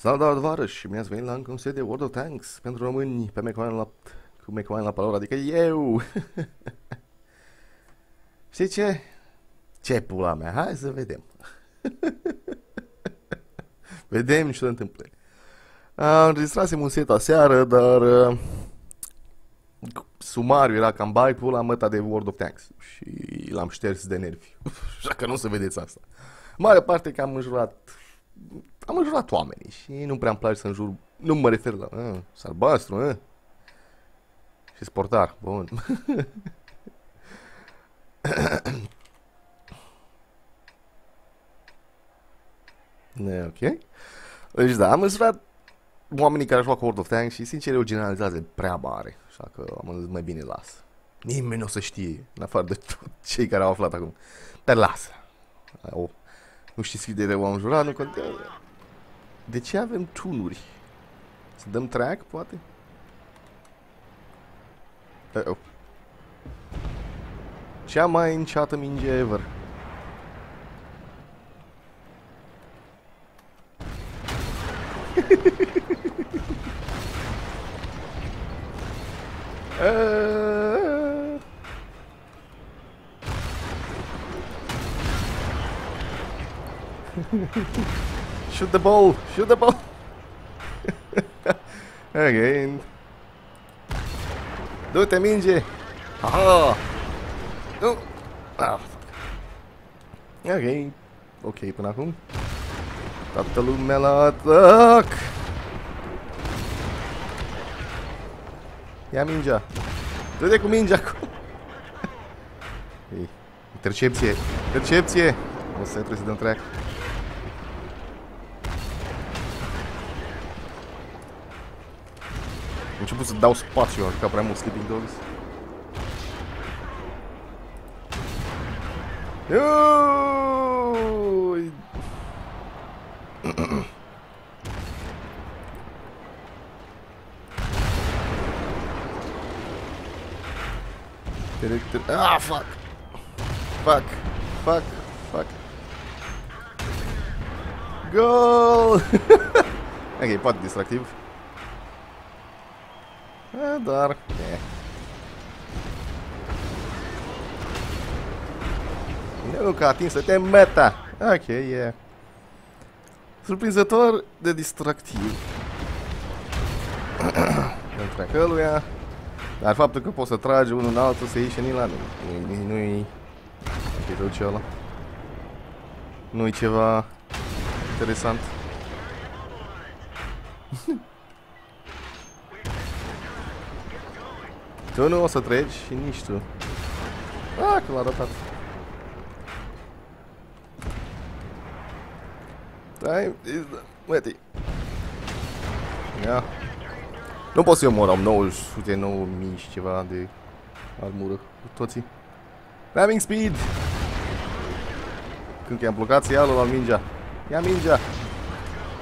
Salut, tovarăși, și mi-ați venit la încă un set de World of Tanks pentru români pe McWine la, cu McWine la palor, adică eu. Știi ce? Ce pula mea? Hai să vedem. vedem ce se întâmplă. Am înregistrasem un set aseară, dar uh, sumariu era cam bai pula măta de World of Tanks și l-am șters de nervi. Așa că nu o să vedeți asta. Mare parte că am înjurat am înjurat oamenii și nu prea îmi place să înjur, nu mă refer la uh, salbastru, uh. și sportar, bun. ne, ok. Deci da, am înjurat oamenii care joacă World of Tanks și sincer eu generalizează prea mare, așa că am zis mai bine las. Nimeni nu o să știe, în afară de cei care au aflat acum. Dar lasă. O, nu știți cât de rău am jurat, nu contează. De ce avem tunuri? Să dăm track, poate? Uh -oh. Cea mai înceată minge ever. uh... Shoot the ball! Shoot the ball! Again. Du-te, minge! Aha! Nu! Ah, fuck. Ok. Ok până acum. Toată lumea la atac! Ia mingea! Du-te cu mingea acum! Intercepție! Intercepție! O să trebuie să dăm track. Am început să dau spațiu, ca prea mult Sleeping Dogs. Ah, fuck! Fuck! Fuck! Fuck! Goal! ok, poate distractiv. E, dar... E. Nu că atinsă-te meta! Ok, e... Yeah. Surprinzător de distractiv. Între căluia. Dar faptul că poți să tragi unul în altul să ieși în la nu. Nu-i... Ok, tot ce ăla. Nu-i ceva interesant. Tu nu o să treci și nici tu. Ah, că l-a ratat. Time is the... Ia. Nu pot să eu mor, am 900, 9000 și ceva de armură cu toții. Ramming speed! Când că i-am blocat să ia la mingea. Ia mingea!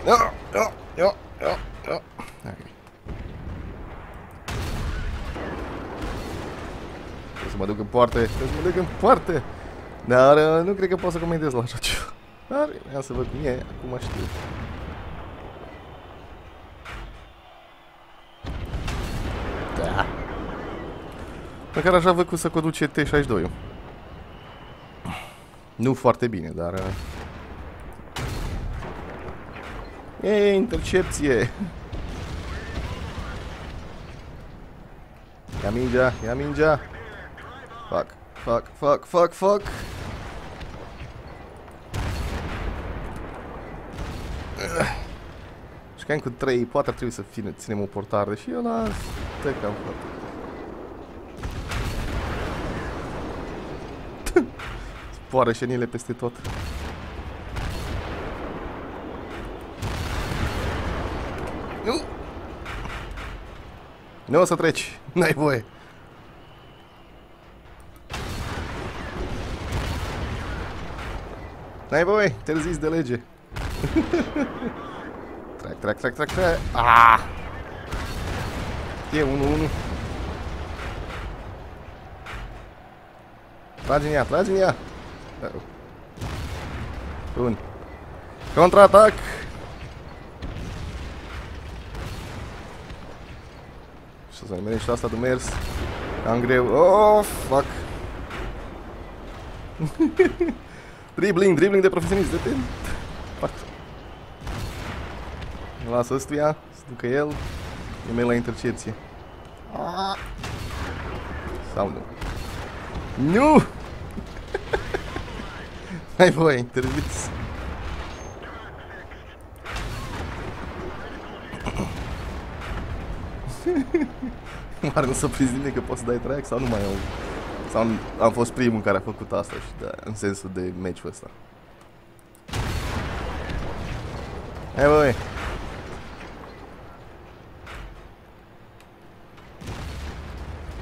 Ia, ia, ia, ia, ia. Okay. Mă duc în poartă, trebuie să mă duc în poartă. Dar uh, nu cred că pot să comentez la așa ceva. Dar ia să văd cum e, acum știu. Da. Măcar așa văd cum să conduce T-62-ul. Nu foarte bine, dar... Uh... E, intercepție! Ia mingea, ia mingea! Fuck, fuck, fuck, fuck, fuck. Și cam cu 3, poate ar trebui să fine, ținem o portare și eu las. Te cam foarte. Spoară șenile peste tot. Nu! Nu o să treci, n-ai voie. N-ai voie, te zis de lege. trec, trec, trec, trec, trec. Ah! E 1-1. Trage în ea, trage în ea. Uh -oh. Bun. Contraatac! Și să ne mergem și asta de mers. Am greu. Oh, fuck! dribbling, dribbling de profesionist. De te... Fuck. Lasă ăstuia, să ducă el. E mai la intercepție. Sau nu? Nu! Hai voi, interviți. Mare nu s-a prins nimeni că poți să dai track sau nu mai au... Sau am fost primul care a făcut asta și da, în sensul de meciul ăsta. Hai băi!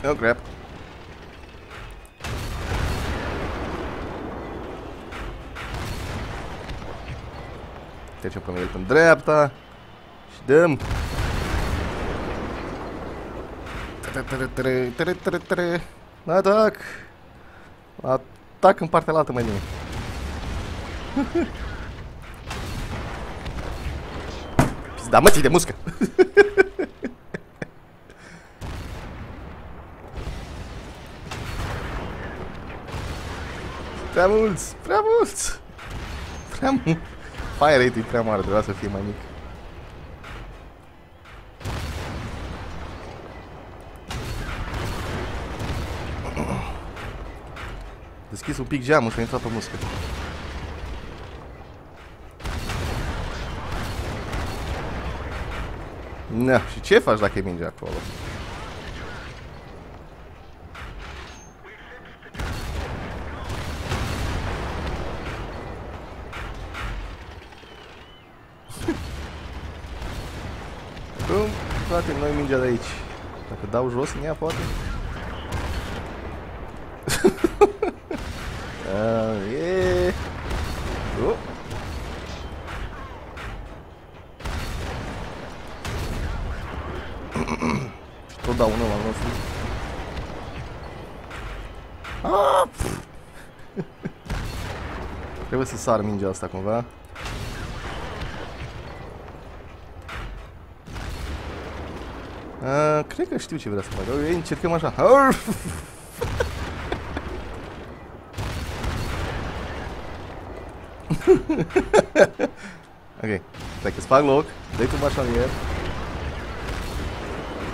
Oh crap. Trecem până el pe dreapta și dăm Atac! Atac în partea altă mai bine. Da, mă, de muscă! prea mulți! Prea mulți! Prea mult! Fire rate e prea mare, trebuia să fie mai mic. Deschis un pic geamul și a intrat o muscă. Na, și ce faci dacă e minge acolo? Cum? Frate, noi mingea de aici. Dacă dau jos în ea, poate? Trebuie să sar mingea asta cumva. Uh, cred că știu ce vrea să facă. Ei, încercăm așa. ok, stai că-ți fac tu mașanier.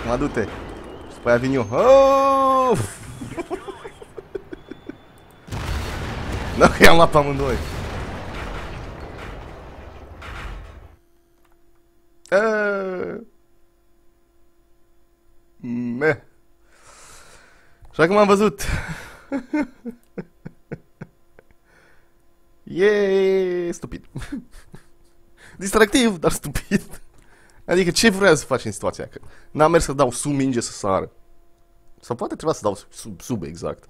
Mă du-te. Și eu. Că i-am luat. Așa cum am văzut. e stupid. Distractiv, dar stupid. Adică ce vreau să faci în situația că n-am mers să dau sub minge să sară. Sau poate trebuia să dau sub, sub exact.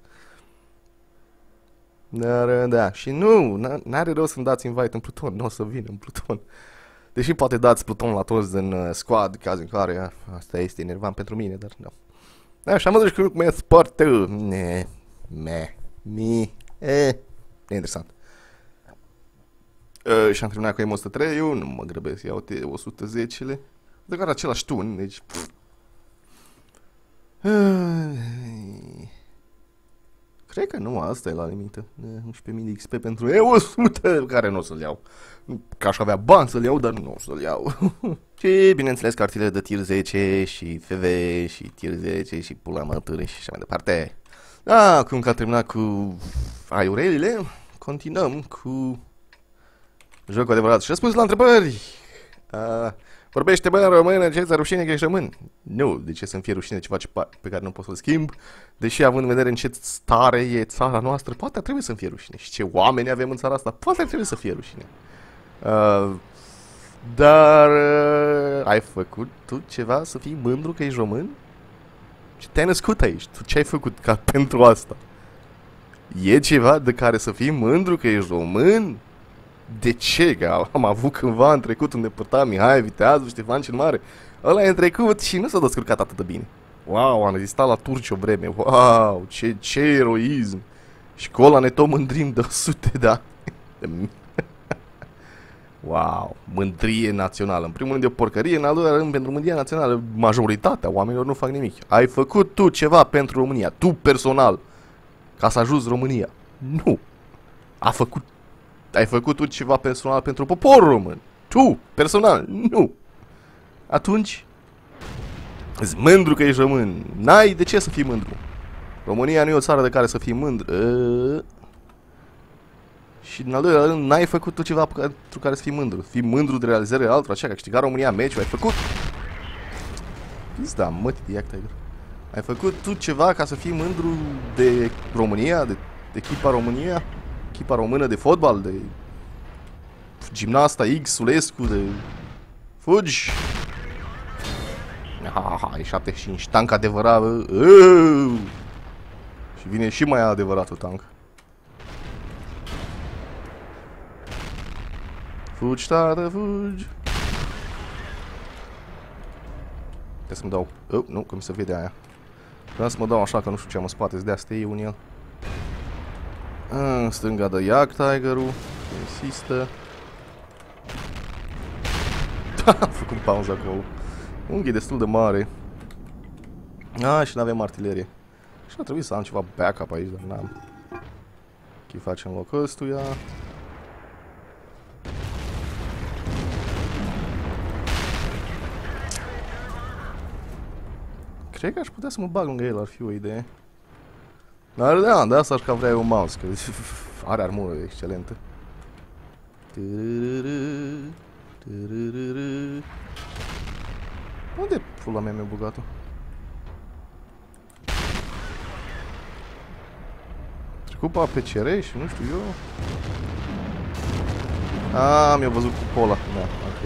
Dar, da, și nu, n-are rău să-mi dați invite în Pluton, nu o să vin în Pluton. Deși poate dați Pluton la toți din uh, squad, caz în care uh, asta este enervant pentru mine, dar nu. Da, și am văzut și cum e sportul. Ne, me, mi, e, e interesant. Uh, și am terminat cu M103, eu nu mă grăbesc, iau 110-le. De care același tun, deci... Uh, cred că nu, asta e la limită. 11.000 XP pentru E100, care nu o să-l iau. Ca aș avea bani să-l iau, dar nu o să-l iau. și bineînțeles cartile de tir 10 și FV și tir 10 și pula mături și așa mai departe. Da, acum că am terminat cu aiurelile, continuăm cu jocul adevărat. Și răspuns la întrebări. Uh, vorbește bă română, ce ți rușine că ești român? Nu, de ce să-mi fie rușine de ceva ce pe care nu pot să-l schimb? Deși având în vedere în ce stare e țara noastră, poate ar trebui să-mi fie rușine. Și ce oameni avem în țara asta, poate ar trebui să fie rușine. Uh, dar uh, ai făcut tu ceva să fii mândru că ești român? Și te-ai născut aici. Tu ce ai făcut ca pentru asta? E ceva de care să fii mândru că ești român? De ce? Că am avut cândva în trecut unde purta Mihai Viteazu, Ștefan cel Mare. Ăla e în trecut și nu s-a descurcat atât de bine. Wow, am rezistat la turci o vreme. Wow, ce, ce eroism. Și cu ăla ne tot mândrim de sute de ani. Wow, mândrie națională. În primul rând e o porcărie, în al doilea rând pentru mândrie națională majoritatea oamenilor nu fac nimic. Ai făcut tu ceva pentru România, tu personal, ca să ajuți România. Nu. A făcut, ai făcut tu ceva personal pentru poporul român. Tu, personal, nu. Atunci, îți mândru că ești român. N-ai de ce să fii mândru. România nu e o țară de care să fii mândru. Și în al doilea rând, n-ai făcut tu ceva pentru care să fii mândru. Fii mândru de realizările altora, așa că a câștigat România meciul, ai făcut... Pizda, mă, Tiac Tiger. Ai făcut tu ceva ca să fii mândru de România, de, de echipa România, echipa română de fotbal, de gimnasta X, Sulescu, de... Fugi! Ha, ha, e 75, tank adevărat, bă. Și vine și mai adevăratul tank. Fugi, tată, fugi. Trebuie să-mi dau... Oh, nu, că mi se vede aia. Vreau să mă dau așa, că nu știu ce am în spate, să dea să un el. În stânga de Yak Tiger-ul. Insistă. Am făcut pauză acolo. Unghi destul de mare. Ah, și n-avem artilerie. Și a trebuit să am ceva backup aici, dar n-am. Ok, facem locul ăstuia. Cred că aș putea să mă bag lângă el, ar fi o idee. Dar da, de asta aș ca vrea un mouse, că are armură excelentă. Unde pula mea mi-a bugat-o? Trecut pe APCR și nu știu eu... A, mi-a văzut cu pola. Da, ok.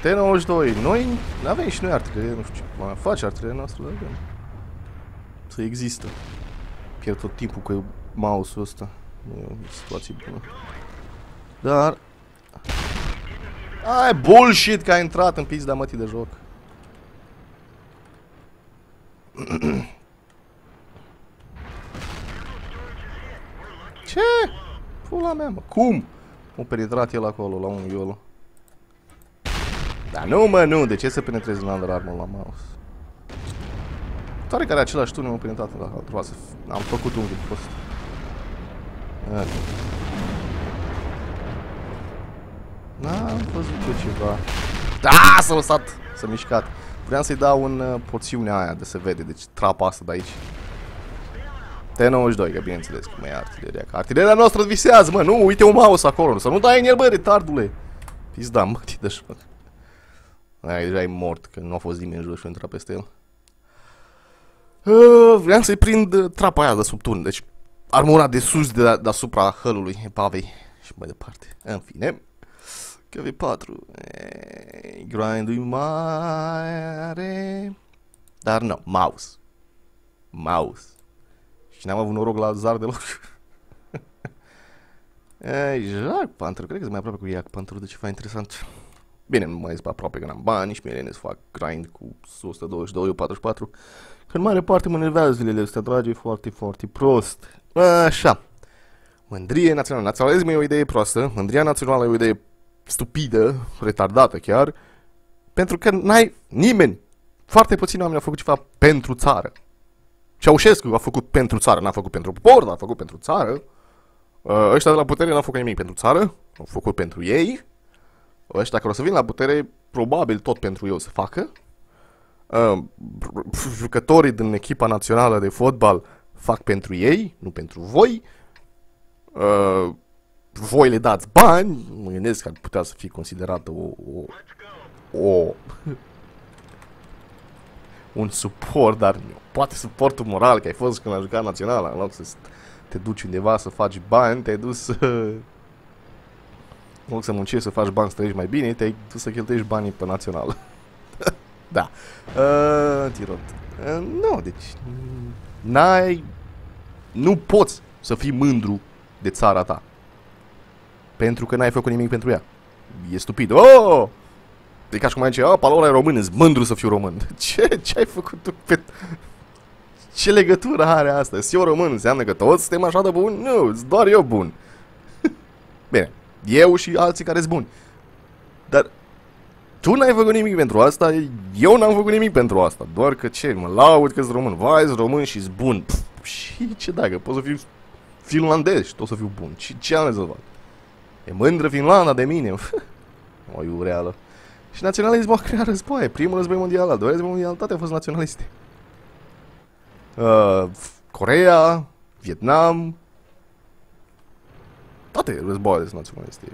T92. Noi avem și noi artilerie, nu știu ce mai face artileria noastră, dar avem. Să există. Pierd tot timpul cu mouse-ul ăsta. Nu e o situație bună. Dar... Ai bullshit că a intrat în pizda mătii de joc. Ce? Pula mea, mă. Cum? M-a penetrat el acolo, la un ăla. Dar nu, mă, nu. De ce să penetrezi în Under Armour la mouse? Toare care același tunel m-a penetrat la altă Am făcut un de fost. N-am văzut eu ceva. Da, s-a lăsat, s-a mișcat. Vreau să-i dau în uh, porțiunea aia de se vede, deci trapa asta de aici. T92, că bineînțeles cum e artileria. Că artileria noastră visează, mă, nu, uite un mouse acolo, să nu dai în el, bă, retardule. Pizda, mă, te dă Aia deja e mort, că nu a fost nimeni în jur și intra peste el. Uh, vreau să-i prind uh, trapa aia de sub tun, deci armura de sus de deasupra hălului epavei și mai departe. În fine, KV4, grindul mare, dar nu, mouse. Mouse. Și n-am avut noroc la zar deloc. Ei, Jack Panther, cred că sunt mai aproape cu Jack Panther de ceva interesant. Bine, nu mai zic aproape că n-am bani, nici mie să fac grind cu 122, 44. Că în mare parte mă nervează zilele astea, dragi, e foarte, foarte prost. Așa. Mândrie națională. Naționalism e o idee proastă, mândria națională e o idee stupidă, retardată chiar, pentru că n-ai nimeni, foarte puțini oameni au făcut ceva pentru țară. Ceaușescu a făcut pentru țară, n-a făcut pentru popor, dar a făcut pentru țară. Ăștia de la putere n-au făcut nimic pentru țară, au făcut pentru ei ăștia care o să vin la putere, probabil tot pentru eu să facă. Uh, jucătorii din echipa națională de fotbal fac pentru ei, nu pentru voi. Uh, voi le dați bani, mă gândesc că ar putea să fie considerată o, o, o un suport, dar poate suportul moral, că ai fost când a jucat național, în loc să te duci undeva să faci bani, te-ai dus să în loc să muncești să faci bani să trăiești mai bine, te-ai dus să cheltuiești banii pe național. da. Uh, tirot. Uh, nu, deci... N-ai... Nu poți să fii mândru de țara ta. Pentru că n-ai făcut nimic pentru ea. E stupid. Oh! E ca și cum ai zice, oh, palora e român, îți mândru să fiu român. Ce? Ce ai făcut tu pe... Ce legătură are asta? Sunt eu român, înseamnă că toți suntem așa de buni? Nu, doar eu bun. Bine, Eu și alții care sunt buni. Dar tu n-ai făcut nimic pentru asta, eu n-am făcut nimic pentru asta. Doar că ce, mă laud că sunt român. Vai, sunt român și sunt bun. Pff, și ce dacă, pot să fiu finlandez și tot să fiu bun. Și ce am rezolvat? E mândră Finlanda de mine. o iureală. Și naționalismul a creat războaie. Primul război mondial, al doilea război mondial, toate au fost naționaliste. Uh, Corea, Vietnam, toate războaiele sunt naționaliste.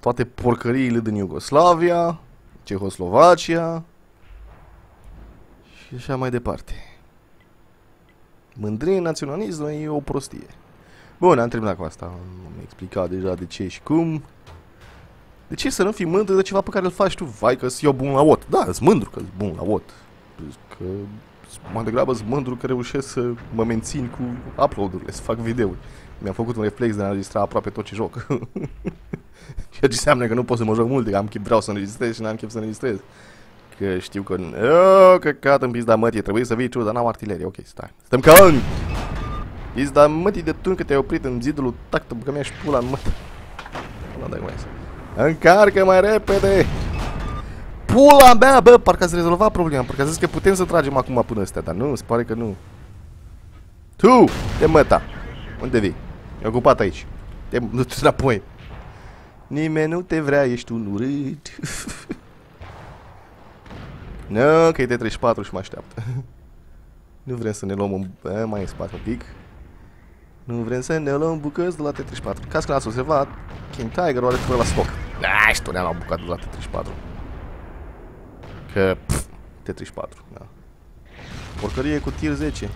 Toate porcăriile din Iugoslavia, Cehoslovacia și așa mai departe. Mândrie naționalism e o prostie. Bun, am terminat cu asta. Am explicat deja de ce și cum. De ce să nu fii mândru de ceva pe care îl faci tu? Vai că eu bun la WOT. Da, sunt mândru că sunt bun la WOT. Că mai degrabă sunt mândru că reușesc să mă mențin cu upload-urile, să fac videouri. Mi-am făcut un reflex de a înregistra aproape tot ce joc. Ceea ce înseamnă că nu pot să mă joc multe, că am chip, vreau să înregistrez și n-am chip să înregistrez. Că știu că... Oh, că cat în pizda mătie, trebuie să vii tu, dar n-am artilerie. Ok, stai. Stăm calmi! Pizda mătii de tun că te-ai oprit în zidul tactă, că mi-aș pula în mătă. Nu dai mai Încarcă mai repede! Pula mea, bă, parcă ați rezolvat problema, parcă ați zis că putem să tragem acum până ăstea, dar nu, se pare că nu. Tu, te măta. Unde vii? E ocupat aici. Te, nu te înapoi. Nimeni nu te vrea, ești un urât. nu, că e de 34 și mă așteaptă. nu vrem să ne luăm un... A, mai în spate un pic. Nu vrem să ne luăm bucăți de la T34. Ca că l-ați observat, King Tiger o are la stoc. Da, și tu ne-am luat bucată de la T34. Că, pff, T34, da. Porcărie cu tir 10.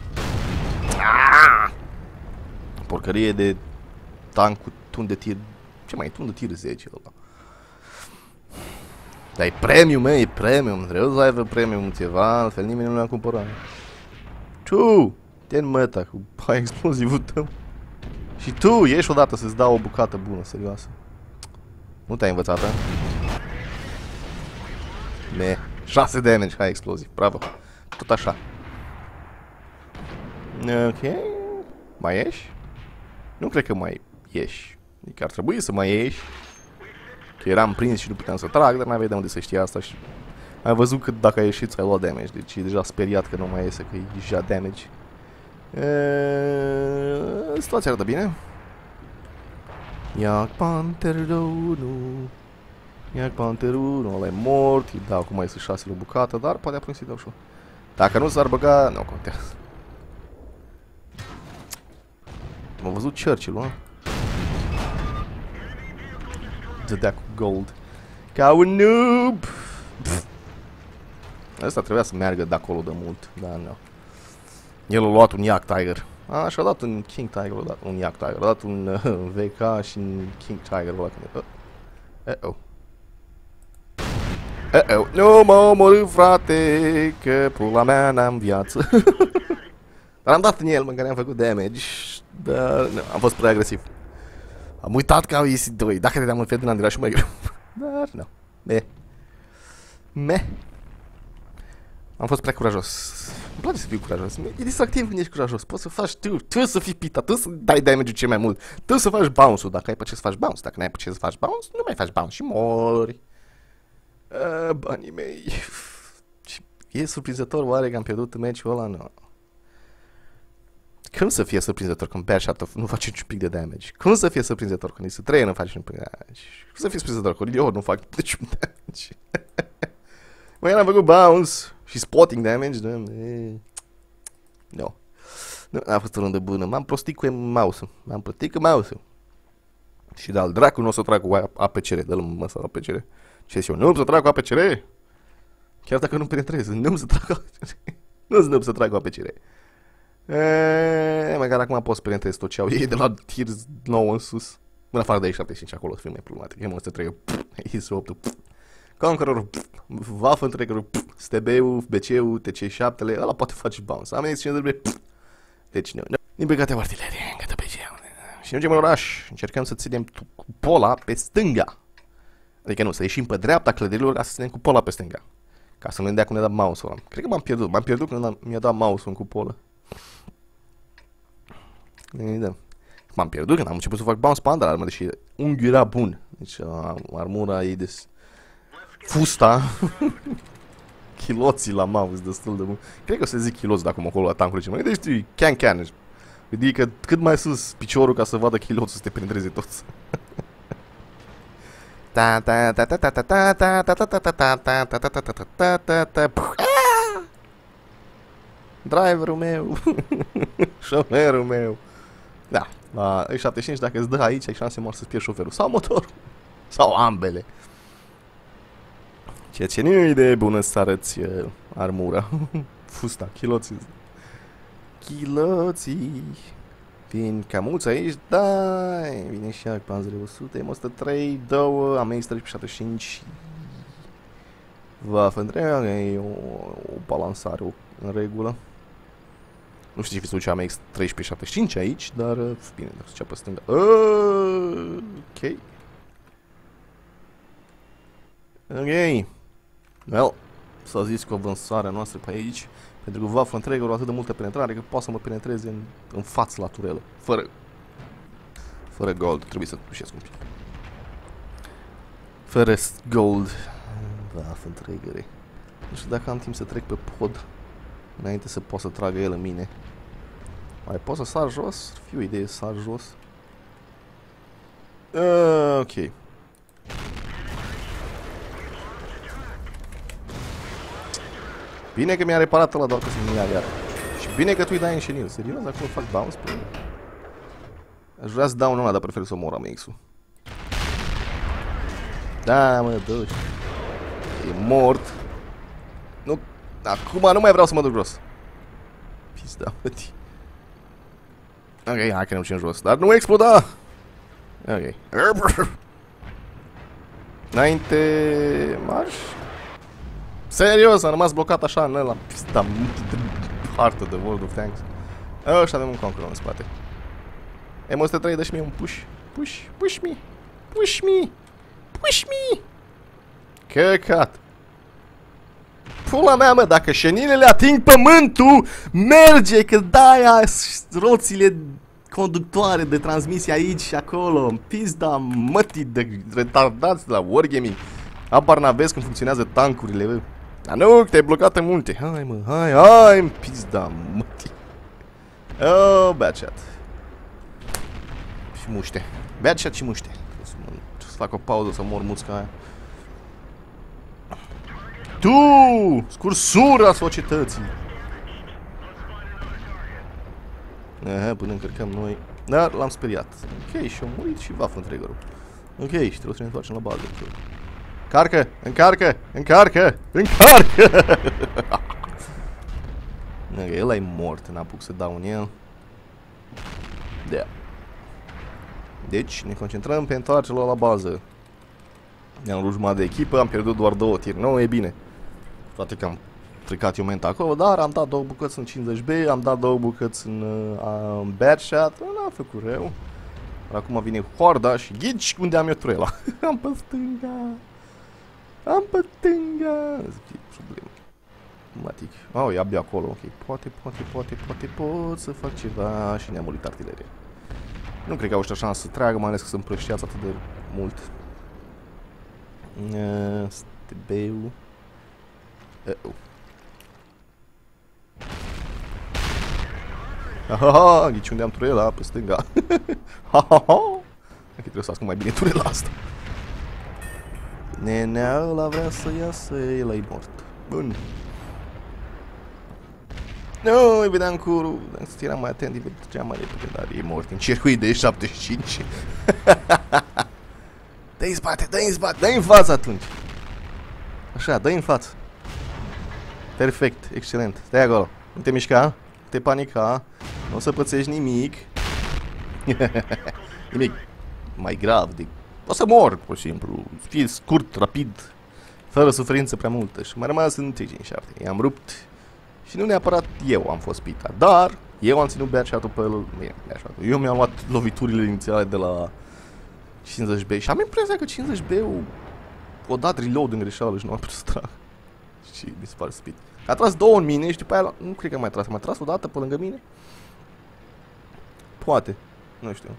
Ah! Porcărie de tank cu tun de tir... Ce mai tun de tir 10 ăla? Dar e premium, mă, e premium. Trebuie să aibă premium ceva, altfel nimeni nu l-a cumpărat. Tu! Ten măta cu pai explozivul tău. Și tu ieși odată să-ți dau o bucată bună, serioasă. Nu te-ai învățat, a? Ne. 6 damage, hai exploziv, bravo. Tot așa. Ok. Mai ieși? Nu cred că mai ieși. Adică ar trebui să mai ieși. Că eram prins și nu puteam să trag, dar n-aveai de unde să știi asta și... Ai văzut că dacă ai ieșit, ai luat damage, deci e deja speriat că nu mai iese, că e deja damage. E... Situația arată bine. Iac Panther 1 Iac Panther 1 Ăla e mort, îi dau acum mai sunt 6 la bucată Dar poate a să-i dau și Dacă nu s-ar băga, nu contează Am văzut Churchill-ul, a? Dădea cu gold Ca un noob Asta trebuia să meargă de acolo de mult Dar nu El a luat un Yak Tiger a, și-a dat un King Tiger, a dat un Yak Tiger, a dat un uh, VK și un King Tiger ăla când... Uh, uh-oh. Uh-oh. Nu mă omorâ, frate, că pula mea n-am viață. Dar am dat în el, măcar am făcut damage, dar nu, am fost prea agresiv. Am uitat că au ieșit doi. Dacă te dam în Ferdinand era și mai greu. Dar nu. Me. Me. Am fost prea curajos. Îmi place să fiu curajos. E distractiv când ești curajos. Poți să faci tu, tu să fii pita, tu să dai damage ce mai mult. Tu să faci bounce-ul dacă ai pe ce să faci bounce. Dacă nu ai pe ce să faci bounce, nu mai faci bounce și mori. Uh, banii mei. E surprinzător oare că am pierdut meciul ăla? Nu. Cum să fie surprinzător când Bearshot nu face niciun pic de damage? Cum să fie surprinzător când Isu 3 nu face niciun pic de damage? Cum să fie surprinzător când eu nu fac niciun damage? Măi, am făcut bounce și spotting damage, da? E... Nu. Nu a fost o rundă bună. M-am prostit cu mouse-ul. M-am prostit cu mouse-ul. Și de-al dracu nu o să trag cu APCR. Dă-l mă să APCR. Ce eu? Nu să trag cu APCR? Chiar dacă nu penetrez, nu să trag cu APCR. Nu să trag cu APCR. Eee, măcar acum pot să penetrez tot ce au ei de la tir 9 în sus. În afară de aici 75 acolo să fie mai problematic. E Monster 3, IS 8 Conqueror, Waffentracker, STB-ul, BC-ul, TC7-le, ăla poate face bounce. Am exchange de Deci nu, nu. Din păcate artilerie, încă pe Și mergem în oraș, încercăm să ținem cu pola pe stânga. Adică nu, să ieșim pe dreapta clădirilor ca să ținem cu pola pe stânga. Ca să nu ne dea cum ne da mouse-ul ăla. Cred că m-am pierdut, m-am pierdut când mi-a dat mouse-ul cu polă. Ne dăm. M-am pierdut când am început să fac bounce pe under armă, deși unghiul era bun. Deci uh, armura e de... Fusta. chiloții la mouse destul de bun. Cred că o să zic chiloți dacă mă acolo la tancul ce mai Deci știi, can can. Ridică cât mai sus piciorul ca să vadă chiloțul să te penetreze toți. Ta ta ta ta ta ta ta ta ta ta ta ta ta ta ta ta ta ta ta ta Driverul meu. Șoferul meu. Da, la E75 dacă îți dă aici ai șanse mari să pierzi șoferul. Sau motorul. Sau ambele. Ceea ce nu e de bună să arăți uh, armura Fusta, chiloții. Chiloții. Vin cam mulți aici, da, vine și Arc Panzer 100, M103, 2, am X375 Va întreagă, e o, o balansare o, în regulă. Nu știu ce fi duce am X1375 aici, dar bine, dar să pe stânga. Ok. Ok. Well, s-a zis cu avansarea noastră pe aici. Pentru că Waffen întreg are atât de multă penetrare că poate să mă penetreze în, în față la turelă. Fără... Fără gold. Trebuie să tușesc un pic. Fără gold. Waffen întregăre. Nu știu dacă am timp să trec pe pod. Înainte să pot să tragă el în mine. Mai pot să sar jos? O idee să sar jos. Uh, ok. Bine că mi-a reparat ăla doar că să-mi ia iar. Și bine că tu îi dai înșenil. Serios, acum fac bounce pe Aș vrea să dau una, dar prefer să mor AMX-ul. Da, mă, dă E mort. Nu, acum nu mai vreau să mă duc jos. Pizda, mă, Ok, hai că ne ducem jos. Dar nu exploda! Ok. Înainte... Marș? Serios, am rămas blocat așa în ăla. Pista hartă de World of Tanks. Ăștia avem un Conqueror în spate. M103, dă-și mie un push. Push, push me. Push me. Push me. Căcat. Pula mea, mă, dacă șenilele ating pământul, merge, că da roțile conductoare de transmisie aici și acolo. Pizda mătii de retardați de la Wargaming. Abar n-aveți când funcționează tankurile, bă. Dar nu, te-ai blocat în multe. Hai, mă, hai, hai, în pizda, mătii. Oh, bad chat. Și muște. Bad chat și muște. Să, mă, să fac o pauză să mor muțca aia. Tu! Scursura societății! Aha, până încărcăm noi. Dar l-am speriat. Ok, și-a murit și va întregărul. Ok, și trebuie să ne întoarcem la bază. Încarcă! Încarcă! Încarcă! Încarcă! el e mort, n-apuc să dau în el. Da. Deci, ne concentrăm pe întoarcerea la bază. Ne-am rupt jumătate de echipă, am pierdut doar două tir. Nu, e bine. Toate că am trecat eu menta acolo, dar am dat două bucăți în 50B, am dat două bucăți în, uh, în bad shot, n-a făcut rău. Dar acum vine horda și ghici unde am eu trela. am pe stânga. Am pe stânga. Sublim. Matic. Oh, e abia acolo, ok. Poate, poate, poate, poate pot să fac ceva și ne-am murit artilerie. Nu cred că au ăștia șansă să treagă, mai ales că sunt prăștiați atât de mult. Uh, Stebeu. Uh -oh. Ha, ghici unde am turela, pe stânga. Ha, ha, ha. Ok, trebuie să ascund mai bine turela asta. Nenea ăla vrea să iasă, el e mort. Bun. Nu, îi vedeam cu... Să eram mai atent, îi vedeam mai repede, dar e mort în circuit de 75. dă-i în spate, dă-i în spate, dă-i în față atunci. Așa, dă-i în față. Perfect, excelent. Stai acolo. Nu te mișca, nu te panica. Nu o să pățești nimic. nimic mai grav de... O să mor, pur și simplu. Fie scurt, rapid, fără suferință prea multă. Și mai rămas în 357. I-am rupt. Și nu neapărat eu am fost pita, dar eu am ținut bad shot pe el. Eu mi-am luat loviturile inițiale de la 50B și am impresia că 50B-ul o dat reload în greșeală și nu a putut să trag. Și mi se pare speed. A tras două în mine și după aia, nu cred că mai tras, mai tras o dată pe lângă mine. Poate. Nu știu.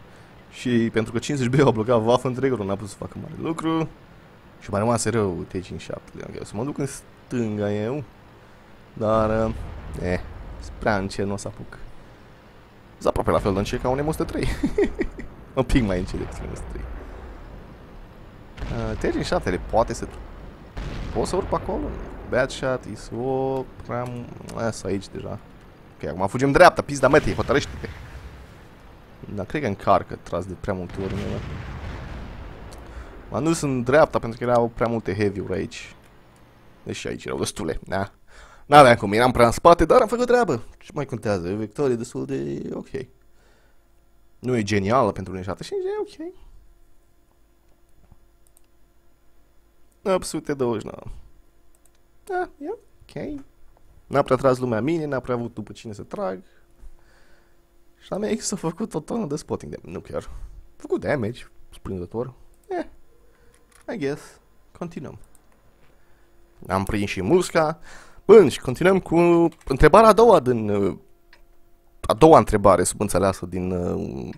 Și pentru că 50B au blocat Waffen întregul, n-a putut să facă mare lucru. Și mai rămas rău T57. Okay, să mă duc în stânga eu. Dar, uh, eh, prea încet nu o să apuc. Sunt aproape la fel de încet ca un M103. un pic mai încet decât un M103. Uh, T57 poate să... Pot să urc pe acolo? Bad shot, is o... Prea... Asta aici deja. Ok, acum fugim dreapta, pizda metei, hotărăște-te. Dar cred că încarcă tras de prea multe ori. M-am dus în dreapta pentru că erau prea multe heavy-uri aici. Deși aici erau destule, da. N-aveam cum, eram prea în spate, dar am făcut treabă. Ce mai contează? E victorie destul de ok. Nu e genială pentru un 75, e ok. 829. Da, e ok. N-a prea tras lumea mine, n-a prea avut după cine să trag. Și la mea s-a făcut o tonă de spotting damage. Nu chiar. A făcut damage, sprânzător. Eh, I guess. Continuăm. Am prins și musca. Bun, și continuăm cu întrebarea a doua din... Uh, a doua întrebare subînțeleasă din... Uh,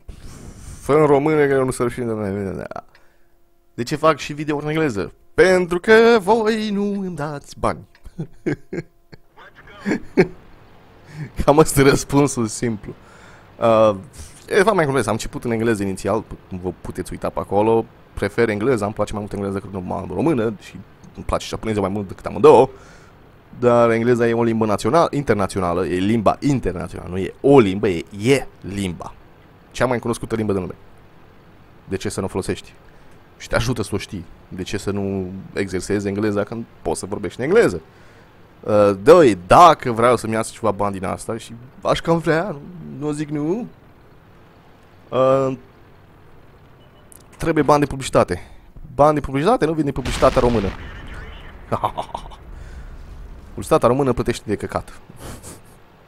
fă în română că eu nu să de De ce fac și video în engleză? Pentru că voi nu îmi dați bani. Cam asta e răspunsul simplu. Uh, e fapt mai engleză. Am început în engleză inițial, cum vă puteți uita pe acolo. Prefer engleză, îmi place mai mult engleză decât română și îmi place japoneză mai mult decât amândouă. Dar engleza e o limbă națională, internațională, e limba internațională, nu e o limbă, e, e limba. Cea mai cunoscută limbă din lume. De ce să nu folosești? Și te ajută să o știi. De ce să nu exersezi engleza când poți să vorbești în engleză? Uh, doi, dacă vreau să-mi iasă ceva bani din asta și aș cam vrea, nu, nu zic nu, uh, trebuie bani de publicitate. Bani de publicitate nu vin din publicitatea română. publicitatea română plătește de căcat.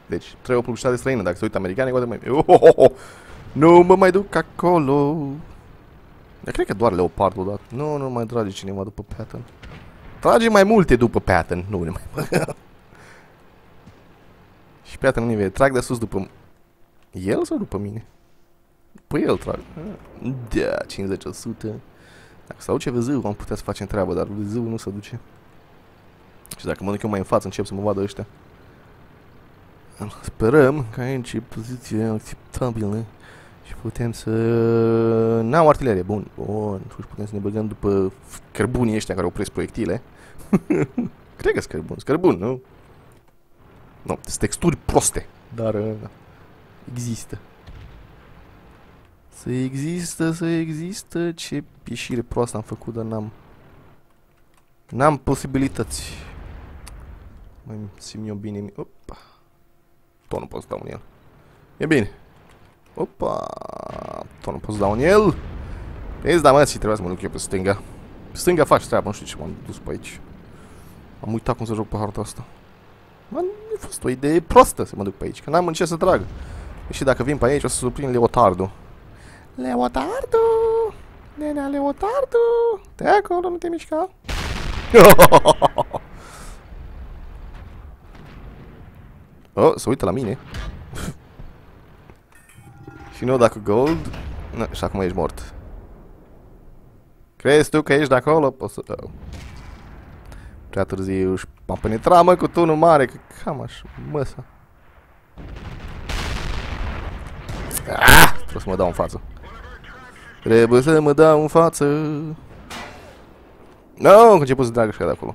Deci, trebuie o publicitate străină. Dacă se uită americani, goade mai... Oh, oh, oh. Nu mă mai duc acolo. Eu cred că doar leopardul dat. Nu, nu mai trage cineva după pattern. Trage mai multe după pattern. Nu, nu mai... Și pattern nu Trag de sus după... El sau după mine? Păi el trag. Da, 50%. Dacă se duce văzâul, am putea să facem treabă, dar văzâul nu se duce. Și dacă mă duc eu mai în față, încep să mă vadă ăștia. Sperăm că aici e poziție acceptabilă și putem să... N-am artilerie, bun, bun, și putem să ne băgăm după cărbunii ăștia care opresc proiectile. Cred că sunt cărbuni, cărbuni, nu? Nu, sunt texturi proste, dar uh, există. Să există, să există, ce ieșire proastă am făcut, dar n-am... N-am posibilități. Mai simt eu bine... Opa. Tot nu pot să dau în el. E bine. Opa. Tot nu pot să dau în el. Vezi, da, mă, și trebuia să mă duc eu pe stânga. Pe stânga faci treaba, nu știu ce m-am dus pe aici. Am uitat cum să joc pe harta asta. Mă, a fost o idee prostă să mă duc pe aici, că n-am în ce să trag. Și dacă vin pe aici, o să surprind Leotardul. Leotardu! Nenea Leotardu! De acolo, nu te mișca. oh, se uită la mine. Și nu dacă gold... No, și acum ești mort. Crezi tu că ești de acolo? Poți să... Oh. Prea târziu și m-am penetrat, mă, cu tunul mare, că cam așa, măsa. Ah, trebuie să mă dau în față. Trebuie să mă dau în față. Nu, no, că început să dragă și de acolo.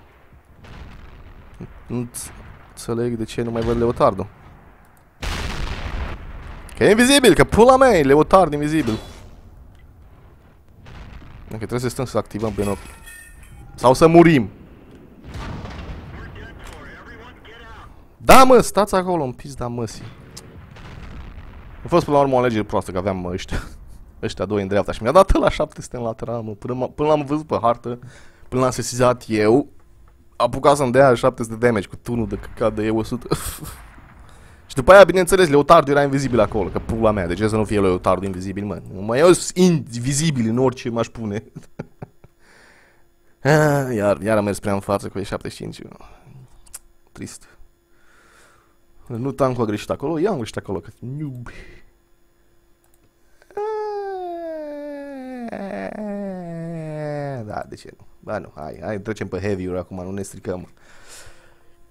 Nu înțeleg de ce nu mai văd leotardul. Că e invizibil, că pula mea e leotard invizibil. Dacă trebuie să stăm să activăm pe binocul. Sau să murim. Da, mă, stați acolo în pizda măsii. A fost până la urmă o alegere proastă, că aveam ăștia ăștia doi în dreapta și mi-a dat la 700 în lateral, mă, până, până l-am văzut pe hartă, până l-am sesizat eu, a apucat să-mi dea 700 de damage cu tunul de căcat de E100. și după aia, bineînțeles, leotardul era invizibil acolo, că pula mea, de ce să nu fie leotardul invizibil, mă? Mai eu sunt invizibil în orice m-aș pune. Ah, iar, iar am mers prea în față cu E75. Trist. Nu tankul a greșit acolo, eu am greșit acolo, că noob. Da, de ce nu? Ba nu, hai, hai, trecem pe heavy-uri acum, nu ne stricăm.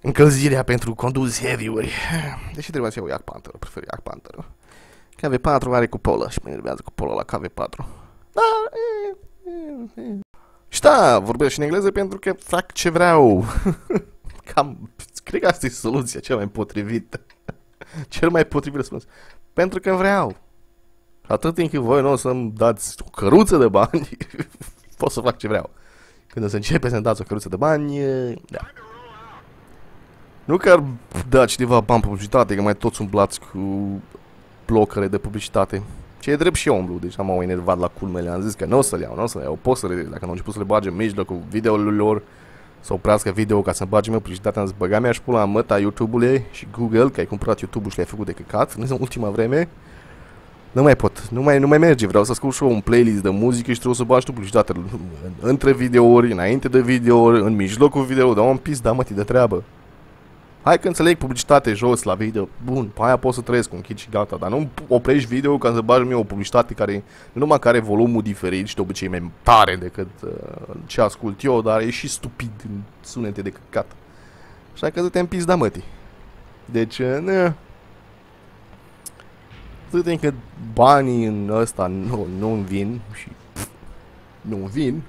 Încălzirea pentru condus heavy-uri. Deși trebuie să iau Yak Panther, prefer Yak Panther. KV4 are cupolă și mă enervează cupolă la KV4. Da, e, e, e. Și da, vorbesc și în engleză pentru că fac ce vreau. Cam, cred că asta e soluția cea mai potrivită. Cel mai potrivit răspuns. Pentru că vreau. Atât timp cât voi nu o să-mi dați o căruță de bani, pot să fac ce vreau. Când o să începe să-mi dați o căruță de bani, da. Nu că ar da cineva bani publicitate, că mai toți umblați cu blocăre de publicitate. Ce e drept și eu umblu, deci am au enervat la culmele, am zis că nu o să le iau, nu o să le iau, pot să le, dacă nu au început să le bage în mijlocul videoului lor, să oprească video ca să bage meu publicitatea, am zis, băga mea și pula măta YouTube-ului și Google, că ai cumpărat YouTube-ul și l-ai făcut de căcat, în ultima vreme, nu mai pot, nu mai, nu mai merge, vreau să ascult și eu un playlist de muzică și trebuie să bagi tu publicitate între videouri, înainte de videouri, în mijlocul video, dar un pis, da mă, de treabă. Hai că înțeleg publicitate jos la video, bun, pe aia pot să trăiesc, închid și gata, dar nu oprești video ca să bagi mie o publicitate care, nu numai care are volumul diferit și de obicei mai tare decât uh, ce ascult eu, dar e și stupid în sunete de căcat. Așa că te împis da mătii. Deci, uh, ne, Atât că banii în ăsta nu, nu-mi vin și nu-mi vin.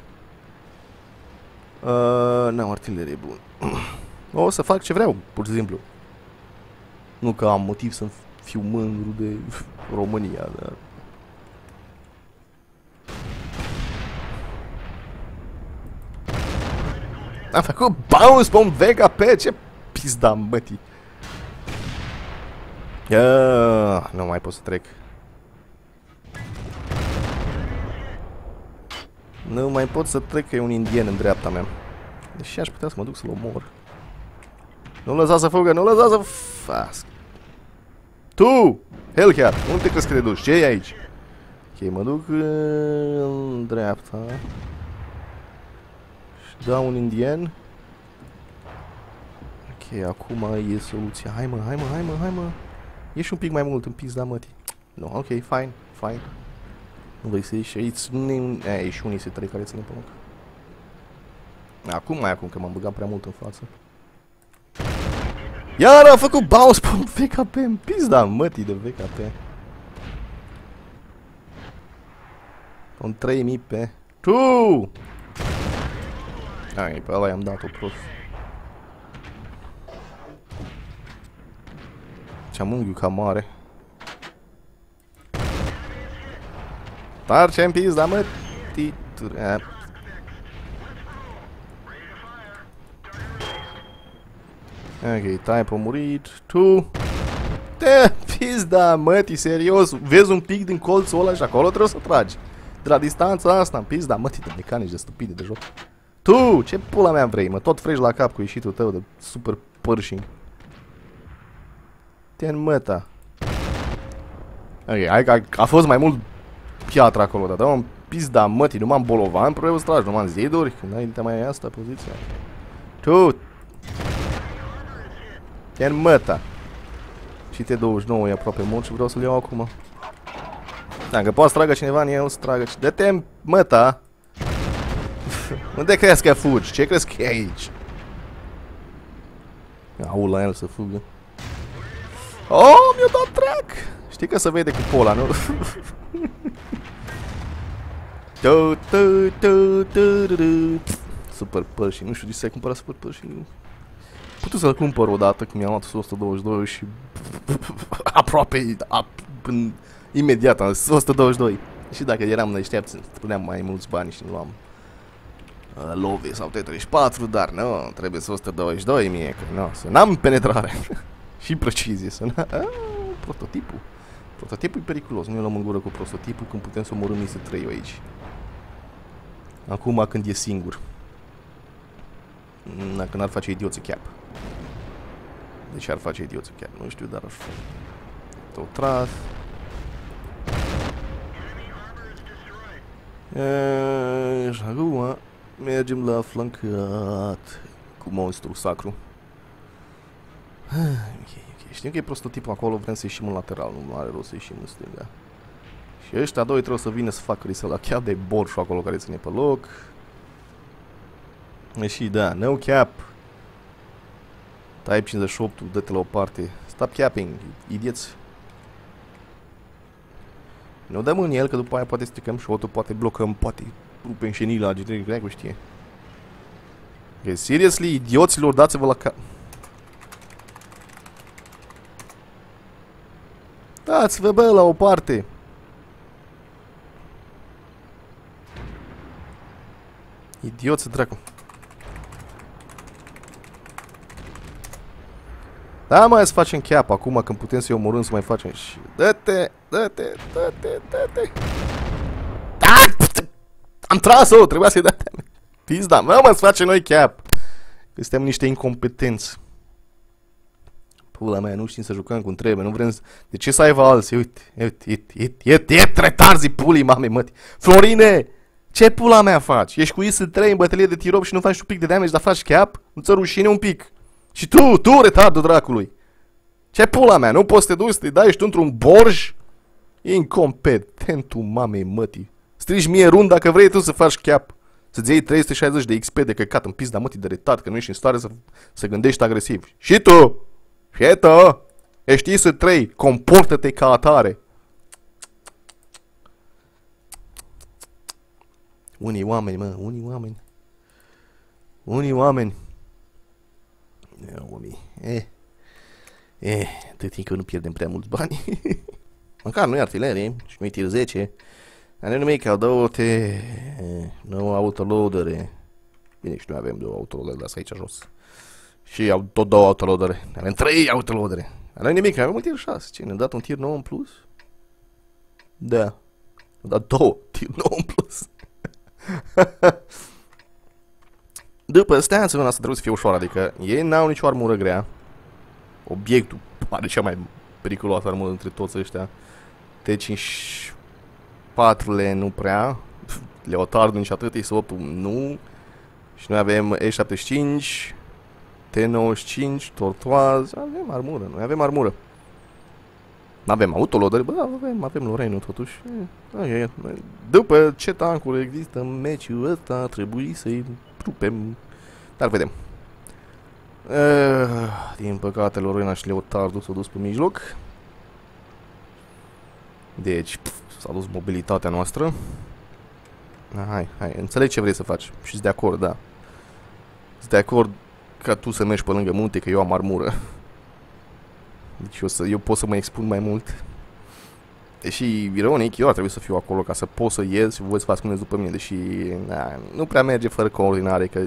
Uh, n-am artilerie bun. o să fac ce vreau, pur și simplu. Nu că am motiv să fiu mândru de România, dar... Am făcut bounce pe un Vega pe ce pizda mătii. Uh, nu mai pot să trec. Nu mai pot să trec că e un indian în dreapta mea. Deși aș putea să mă duc să-l omor. Nu lăsa să fugă, nu lăsa să fasc. Tu! Hellcat, unde crezi că te duci? Ce e aici? Ok, mă duc în dreapta. Și dau un indian. Ok, acum e soluția. Hai mă, hai mă, hai mă, hai mă. Ești un pic mai mult în pizda mătii. Nu, no, ok, fine, fine. Nu vrei să ieși aici, nu e, și unii se trei care ține pe loc. Acum mai acum, că m-am băgat prea mult în față. Iar a făcut bounce pe un VKP în pizda mătii de VKP. Un 3000 pe... Tu! Ai, pe ăla i-am dat-o prost. Ce-am unghiul ca mare. Tarce în pizda, mă, Ok, type a murit. Tu. Te pizda, mătii, serios. Vezi un pic din colțul ăla și acolo trebuie să tragi. De la distanța asta, în pizda, mătii de mecanici de stupide de joc. Tu, ce pula mea vrei, mă? Tot freci la cap cu ieșitul tău de super Pershing. Ten măta. Ok, hai că a, a fost mai mult piatră acolo, dar dă-mă pizda mătii, nu m-am bolovan, probabil să tragi, nu m-am ziduri, înainte mai e asta poziția. Tu! Ten măta. Și T29 e aproape mult și vreau să-l iau acum. Dacă poate să tragă cineva în el, să tragă. Dă-te măta! Unde crezi că fugi? Ce crezi că e aici? Au la el să fugă. Oh, mi-a dat track! Știi că se vede cu pola, nu? tu, tu, tu, tu, tu, tu. Super Pershing, nu știu de ce ai cumpărat Super Pershing. Putu să-l cumpăr odată, când mi-am luat 122 și aproape, ap, în, imediat am 122. Și dacă eram neșteapți, spuneam mai mulți bani și nu luam uh, Love sau T34, dar nu, trebuie 122 mie, că nu, să n-am penetrare. Și precizie, să nu... prototipul. Prototipul e periculos, nu e luăm în gură cu prototipul când putem să omorâm niște trei aici. Acum când e singur. Dacă n-ar face idioță cap. Deci ar face idioță chiar, nu știu, dar aș fi. Tot tras. Și acum mergem la flancat cu monstru sacru. Ok, ok. Știm că e prototipul acolo, vrem să ieșim în lateral, nu are rost să ieșim în stânga. Și ăștia doi trebuie să vină să facă risă la cap de borșu acolo care ține pe loc. E și da, no cap. Type 58 dă-te la o parte. Stop capping, idiots. Nu dăm în el, că după aia poate stricăm shot poate blocăm, poate rupem șenila, ce cu știe. Ok, seriously, idioților, dați-vă la cap. Dați-vă, bă, la o parte. Idioți, dracu. Da, mai să facem cap acum când putem să-i omorâm să mai facem și... Dă-te, dă-te, dă-te, dă-te. Da! Am tras-o, trebuia să-i dă Pizda, mă, mă, să facem noi cap. Că suntem niște incompetenți. Pula mea, nu știm să jucăm cum trebuie, nu vrem să... De ce să aibă alții? Uite, uite, uite, uite, uite, uite, retarzi pulii mamei, măti. Florine! Ce pula mea faci? Ești cu IS-3 în bătălie de tirop și nu faci un pic de damage, dar faci cap? Nu ți rușine un pic? Și tu, tu, retardul dracului! Ce pula mea? Nu poți să te duci să te dai, ești într-un borj? Incompetentul mamei mătii. Strigi mie rund dacă vrei tu să faci cap. Să-ți iei 360 de XP de căcat în pizda mătii de retard, că nu ești în stare să, să gândești agresiv. Și tu! Și tu! Ești să 3 comportă-te ca atare. Unii oameni, mă, unii oameni. Unii oameni. Oameni. Eh. Eh, atât timp că nu pierdem prea mulți bani. Măcar nu e artilerie și nu e tir 10. Dar nu nimic, au două te... Eh, nu autoloadere. Bine, și noi avem două autoloadere, las aici jos. Și au tot două autoloadere. Avem trei autoloadere. Dar nu nimic, avem un tir 6. Ce, ne-a dat un tir 9 în plus? Da. Ne-a dat două tir 9 în plus. După astea, să asta trebuie să fie ușoară, adică ei n-au nicio armură grea. Obiectul pare cea mai periculoasă armură între toți ăștia. T5 4-le nu prea. Leotard nici atât, is 8 nu. Și noi avem E75, T95, Tortoise, avem armură, noi avem armură. Nu avem autoloader, bă, avem, avem Lorenu totuși. E, okay. După ce tancuri există în meciul ăsta, trebuie să-i rupem. Dar vedem. Uh, din păcate, Lorena și Leotardul s-au dus pe mijloc. Deci, s-a dus mobilitatea noastră. Hai, hai, înțeleg ce vrei să faci. Și de acord, da. Sunt de acord ca tu să mergi pe lângă munte, că eu am armură. Deci eu, să, eu pot să mă expun mai mult. Deși, ironic, eu ar trebui să fiu acolo ca să pot să ies și voi să vă ascundeți după mine. Deși, na, nu prea merge fără coordinare, că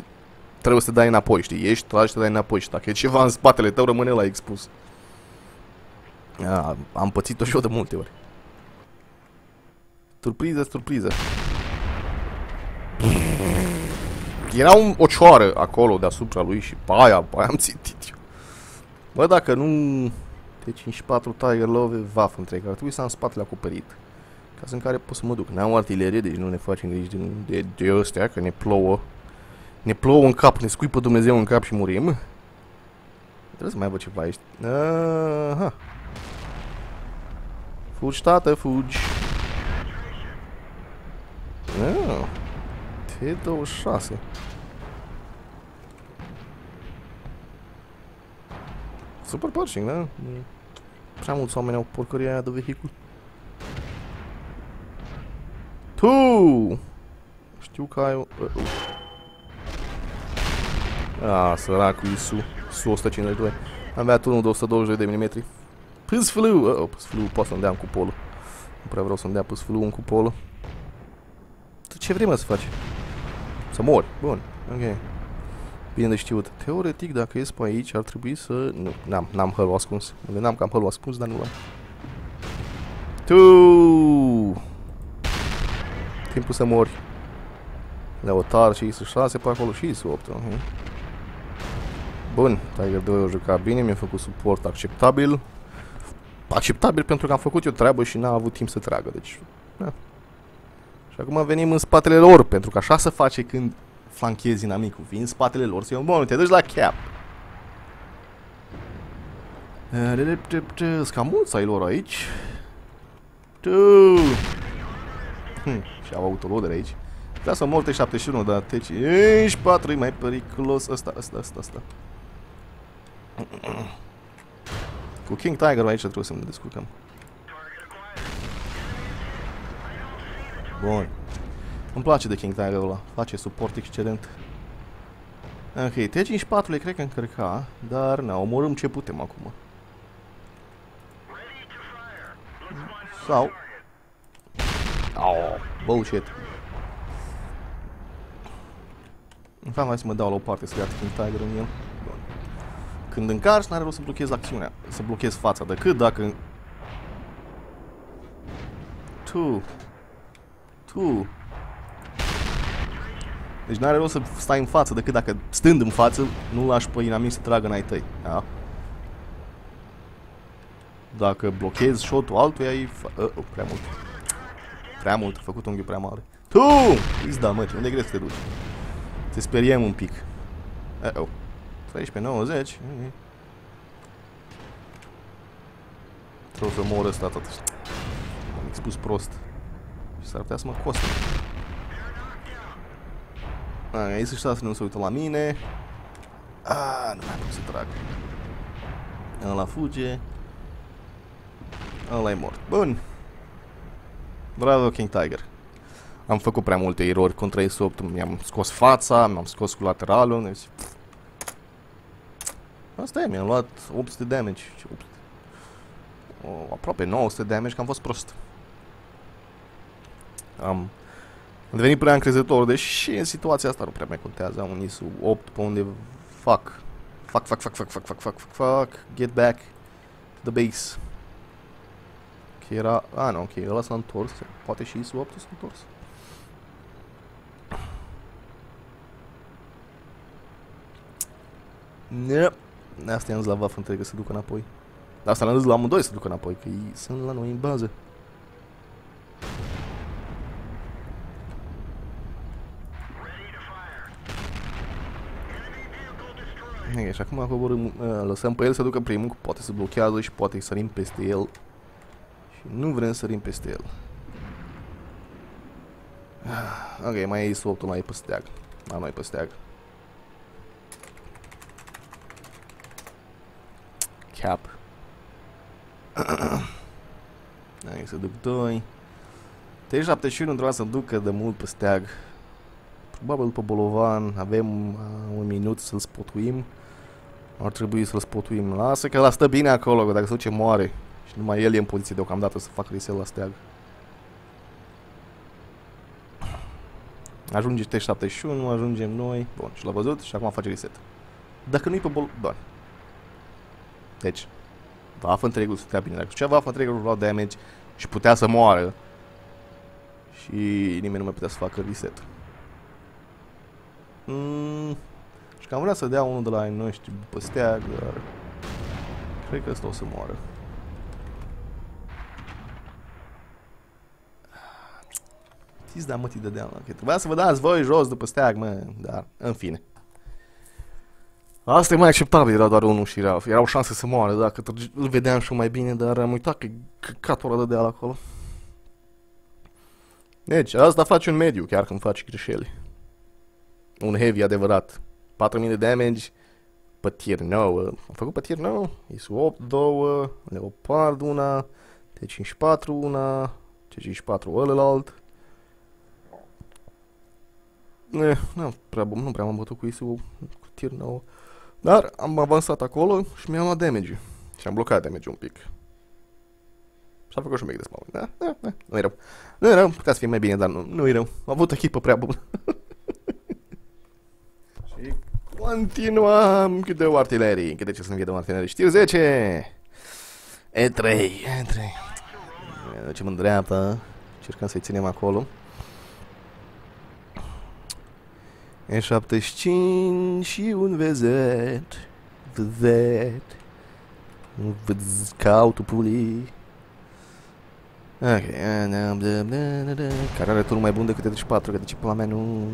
trebuie să dai înapoi, știi? Ești, tragi, să dai înapoi și dacă e ceva în spatele tău, rămâne la expus. A, am pățit-o și eu de multe ori. Surpriză, surpriză. Era un, o cioară acolo deasupra lui și pe aia, pe aia am țitit eu. Bă, dacă nu T54 Tiger Love Waffen între care trebuie să am spatele acoperit. Ca în care pot să mă duc. N-am artilerie, deci nu ne facem griji de, de, de ăstea, că ne plouă. Ne plouă în cap, ne scuipă Dumnezeu în cap și murim. Trebuie să mai văd ceva aici. Aha. Fugi, tată, fugi. Ah. T26. Super Pershing, da? Prea mulți oameni au porcăria aia de vehicul. Tu! Știu că ai... Uh, uh. Ah, săracul Isu. Su 152. Am avea unul de 120 de mm. Pâsflu! Uh, oh, pâsflu, pot să-mi dea cu polul. Nu prea vreau să-mi dea pâsflu un cupolul. Tu ce vrei mă să faci? Să mori. Bun. Ok. Bine de știut. Teoretic, dacă ies pe aici, ar trebui să... Nu, n-am, n-am hălul ascuns. Mă gândeam că am hălul ascuns, dar nu l-am. Tu! Timpul să mori. Leotar și IS 6 pe acolo și IS 8. Uh -huh. Bun, Tiger 2 a jucat bine, mi-a făcut suport acceptabil. Acceptabil pentru că am făcut eu treabă și n-a avut timp să tragă, deci... Da. Și acum venim în spatele lor, pentru că așa se face când flanchezi inamicul, vii în spatele lor, să iau bun, te duci la cap. Sunt cam mulți ai lor aici. Tu! Hm, și au autoloader aici. Vrea să mor T71, dar T54 e mai periculos. Ăsta, ăsta, ăsta, ăsta. Cu King Tiger aici trebuie să ne descurcăm. Bun. Îmi place de King Tiger ăla. Face suport excelent. Ok, T54 le cred că încărca, dar na, omorâm ce putem acum. Sau... Oh, bullshit. În fapt, hai să mă dau la o parte să ia King Tiger în el. Bun. Când încarci, n-are rost să blochezi acțiunea, să blochezi fața, decât dacă... Tu. Tu. Deci n-are rost să stai în față decât dacă stând în față nu lași pe inamic să tragă în ai tăi. Da? Dacă blochezi shot-ul altuia, e... Uh, uh, prea mult. Prea mult, a făcut unghiul prea mare. Tu! Izda, mă, unde crezi să te duci? Te speriem un pic. Uh oh 13, 90. Trebuie să mor ăsta tot. M-am expus prost. Și s-ar putea să mă coste. Aici ăsta să nu se uită la mine. Ah, nu mai pot să trag. Ăla fuge. Ăla e mort. Bun. Bravo, King Tiger. Am făcut prea multe erori contra S8. Mi-am scos fața, mi-am scos colateralul. Deci... Asta e, mi-am luat 800 damage. 800. O, aproape 900 damage, că am fost prost. Am am devenit prea încrezător, deși în situația asta nu prea mai contează. Am un ISU 8 pe unde fac. Fac, fac, fac, fac, fac, fac, fac, fac, Get back to the base. Că era... A, ah, nu, ok, ăla s-a întors. Poate și ISU 8 s-a întors. Ne. Asta i-am zlavat întreg să ducă înapoi. Dar asta l-am dus la amândoi să ducă înapoi, că ei sunt la noi în bază. Și acum coborâm, uh, lăsăm pe el să ducă primul, că poate să blochează și poate sărim peste el. Și nu vrem să sărim peste el. Ok, mai e swap-ul mai e pe steag. Mai mai pe steag. Cap. Hai să duc 2. T71 trebuie să ducă de mult pe steag. Probabil după Bolovan avem uh, un minut să-l spotuim. Ar trebui să-l spotuim. Lasă că la stă bine acolo, că dacă se duce moare. Și numai el e în poziție deocamdată să facă reset la steag. Ajunge T71, ajungem noi. Bun, și l-a văzut și acum face reset. Dacă nu-i pe bol... Bun. Deci, Waffen întregul stătea bine. Dacă ceva Waffen întregul lua damage și putea să moară. Și nimeni nu mai putea să facă reset. Mm, și că am vrea să dea unul de la ai noștri după steag, dar... Cred că ăsta o să moară. Știți, da, mă, ti dădeam, că trebuia să vă dați voi jos după steag, mă, dar, în fine. Asta e mai acceptabil, era doar unul și era, erau șanse să moară, dacă îl vedeam și mai bine, dar am uitat că căcatul ăla dădea acolo. Deci, asta face un mediu, chiar când faci greșeli un heavy adevărat. 4000 de damage pe tier 9. Am făcut pe tier 9. ISU 8, 2, Leopard una, T54 una, T54 ălălalt. Ne, nu prea, nu prea m-am bătut cu ISU cu tier 9. Dar am avansat acolo și mi-am luat damage Și am blocat damage un pic. Și a făcut și un pic de spawn. Da, da, da, nu e rău. Nu e rău, putea să fie mai bine, dar nu, nu e rău. Am avut echipă prea bună. Continuăm cu de artilerii. Câte ce sunt de artilerii? Știu 10. E3. E3. Ne ducem în dreapta. Încercăm să-i ținem acolo. E75 și un VZ. VZ. Un VZ ca autopulii. Ok. Care are turul mai bun decât E34, că de ce până la mea nu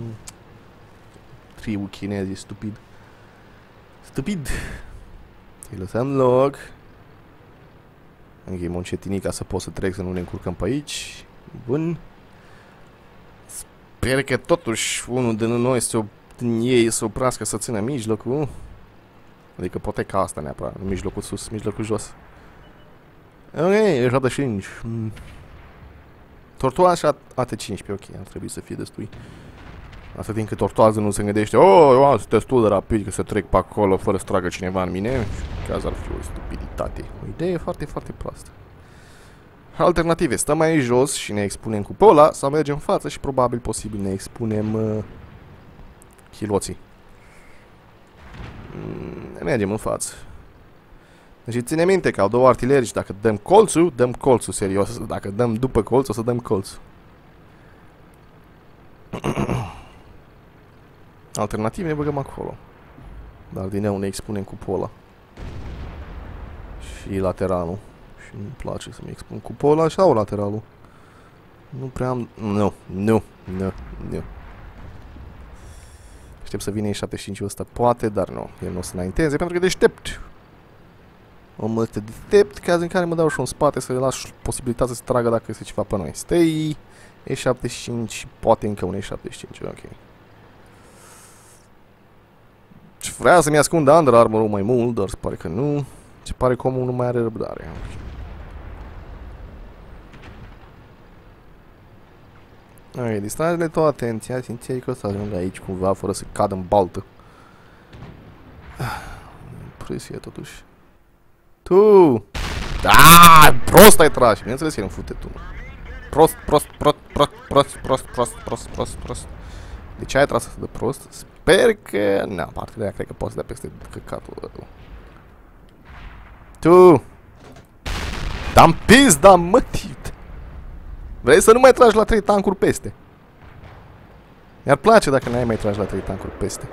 triul chinez e stupid. Stupid. Îi lăsăm loc. Încheiem un cetinic ca să pot să trec să nu ne încurcăm pe aici. Bun. Sper că totuși unul din noi să din ei să oprească să țină mijlocul. Adică poate ca asta neapărat, mijlocul sus, mijlocul jos. Ok, e de 5. Mm. Tortoa și AT-15, ok, ar trebui să fie destui. Asta din că tortoază nu se gândește, oh, eu am destul de rapid că să trec pe acolo fără să tragă cineva în mine. Și caz ar fi o stupiditate. O idee foarte, foarte proastă. Alternative, stăm mai jos și ne expunem cu pola sau mergem în față și probabil posibil ne expunem uh, chiloții. Mm, mergem în față. Deci ține minte că au două artileri și dacă dăm colțul, dăm colțul serios. Dacă dăm după colț, o să dăm colțul. Alternativ ne băgăm acolo. Dar din nou ne expunem cu pola. Și lateralul. Și nu-mi place să-mi expun cu pola sau lateralul. Nu prea am... Nu, nu, nu, nu. Aștept să vină în 75 ăsta, poate, dar nu. El nu o să înainteze pentru că e deștept. Omul este deștept, caz în care mă dau și un spate să le las posibilitatea să tragă dacă este ceva pe noi. Stay, E75 și poate încă un E75, ok. Și vrea să-mi ascundă Under Armour-ul mai mult, dar se pare că nu. Se pare că omul nu mai are răbdare. Ok, distrage-le tot atenția, atenția că o să ajungă aici cumva fără să cadă în baltă. Impresie totuși. Tu! Da, prost ai tras. Bineînțeles că nu fute tu. Prost, prost, prost, prost, prost, prost, prost, prost, prost, prost. De ce ai tras atât de prost? Sper că... Na, partea de aia cred că poți da peste căcatul Tu! Dam pizda, mă, Vrei să nu mai tragi la 3 tancuri peste? Mi-ar place dacă n-ai mai tragi la 3 tancuri peste.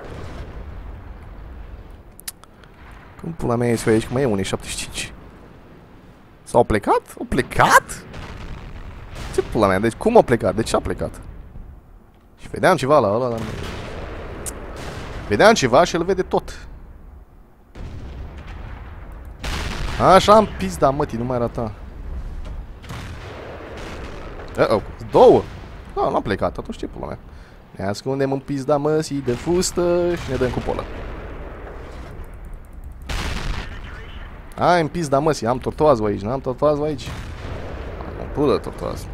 Cum pula mea ești aici? Că mai e 1,75. S-au plecat? Au plecat? Ce pula mea? Deci cum a plecat? De ce a plecat? Și vedeam ceva la ăla, dar nu... Vedeam ceva și el vede tot. Așa am pizda, mătii, nu mai arata. Uh oh, două. Da, n-am plecat, atunci ce pula mea. Ne ascundem în pizda măsii de fustă și ne dăm cu pola. Ai, în pizda măsii, am tortoazul aici, n-am tortoazul aici. Am pulă tortoazul.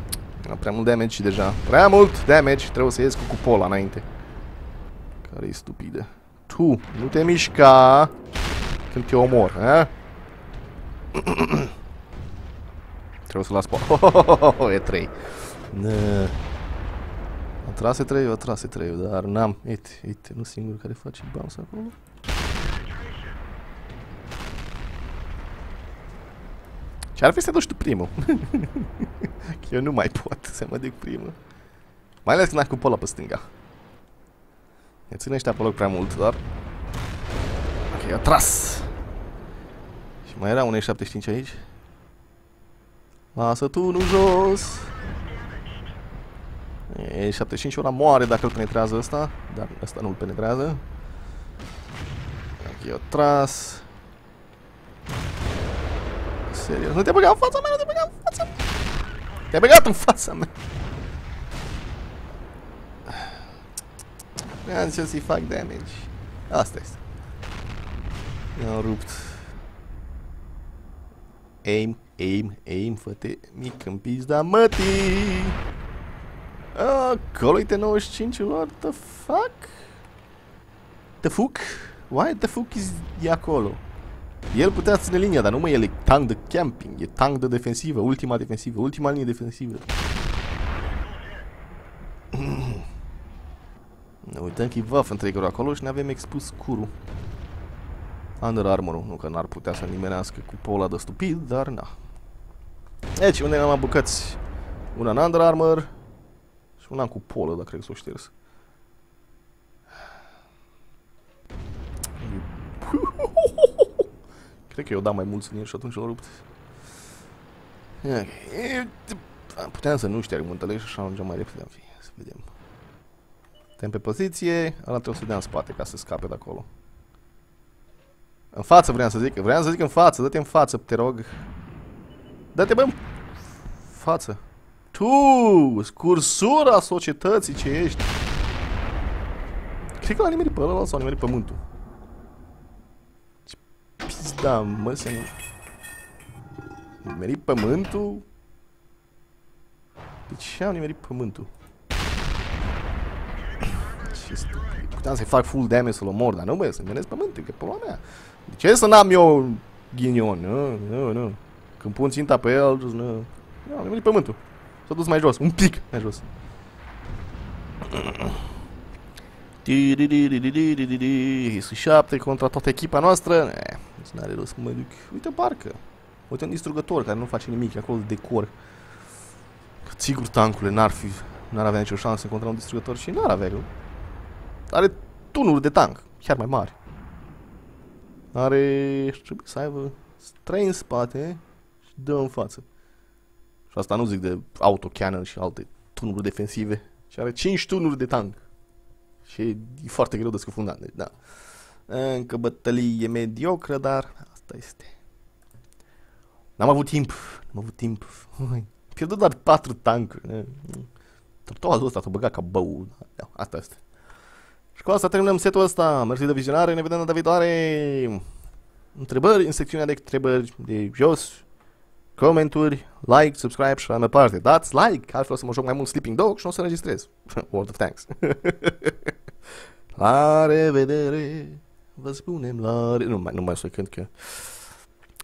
Am prea mult damage și deja. Prea mult damage, trebuie să ies cu cupola înainte. Care e stupidă. Tu, nu te mișca când te omor, ha? Trebuie să las pe... Oh, e 3. A tras e 3 a tras e 3 dar n-am... Uite, uite, nu singur care face bounce acolo. Ce ar fi să duci tu primul? eu nu mai pot să mă duc primul. Mai ales când ai cu pola pe. Ne ține ăștia pe loc prea mult, dar... Ok, a tras! Și mai era un E75 aici. Lasă tu nu jos! E 75 ora moare dacă îl penetrează ăsta, dar ăsta nu îl penetrează. Ok, o tras. Serios, nu te băga în fața mea, nu te băga în fața mea! Te-ai băgat în fața mea! Vreau să-i fac damage. Asta este. I-am rupt. Aim Aim, aim, fă-te mic în pizda mătii! Acolo uite 95 what the fuck? The fuck? Why the fuck is e acolo? El putea ține linia, dar nu mai el e tank de camping, e tank de defensivă, ultima defensivă, ultima linie defensivă. Ne uităm că e Waff întregul acolo și ne avem expus curul. Under Armour-ul, nu că n-ar putea să nimerească cu pola de stupid, dar na. Deci, unde am bucăți? Una în Under Armour și una cu polă, dacă cred că s-o șters. Cred că eu dau mai mulți în el și atunci l-am rupt. Puteam să nu șterg muntele și așa ajungem mai repede, în fi. Să vedem. Suntem pe poziție, ăla trebuie să dea în spate ca să scape de acolo. În față vreau să zic, vreau să zic în față, dă-te în față, te rog. Dă-te, bă, în față. Tu, scursura societății ce ești. Cred că l-a nimerit pe ăla sau a nimerit pământul. Ce pizda, mă, să nimerit pământul? De ce am nimerit pământul? Ce stupid. Puteam să-i fac full damage să-l omor, dar nu bă, să nimeresc pământul, că pe mea. De ce să n-am eu ghinion? Nu, nu, nu. Când pun ținta pe el, nu. Nu, am nimerit pământul. S-a dus mai jos, un pic mai jos. Sunt șapte contra toată echipa noastră. Ne, nu are rost să mă duc. Uite parcă. Uite un distrugător care nu face nimic, acolo de decor. Sigur tancurile n-ar fi, n-ar avea nicio șansă contra un distrugător și n-ar avea. Are tunuri de tank, chiar mai mari. Are, trebuie să aibă trei în spate și dă în față. Și asta nu zic de autocannon și alte tunuri defensive. Și are 5 tunuri de tank. Și e foarte greu de scufundat, deci da. Încă bătălie mediocră, dar asta este. N-am avut timp, n-am avut timp. Ui, pierdut doar 4 tankuri. Totul ăsta s-a băgat ca bău. Da, asta este. Și cu asta terminăm setul ăsta. Mersi de vizionare, ne vedem data viitoare. Întrebări în secțiunea de întrebări de jos. Comenturi, like, subscribe și la mai parte. Dați like, altfel o să mă joc mai mult Sleeping Dog și nu o să registrez. Word of thanks. la revedere. Vă spunem la... Re... Nu mai, nu mai să cânt că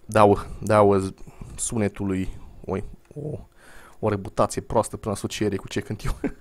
dau, dau sunetului o, o, o reputație proastă prin asociere cu ce cânt eu.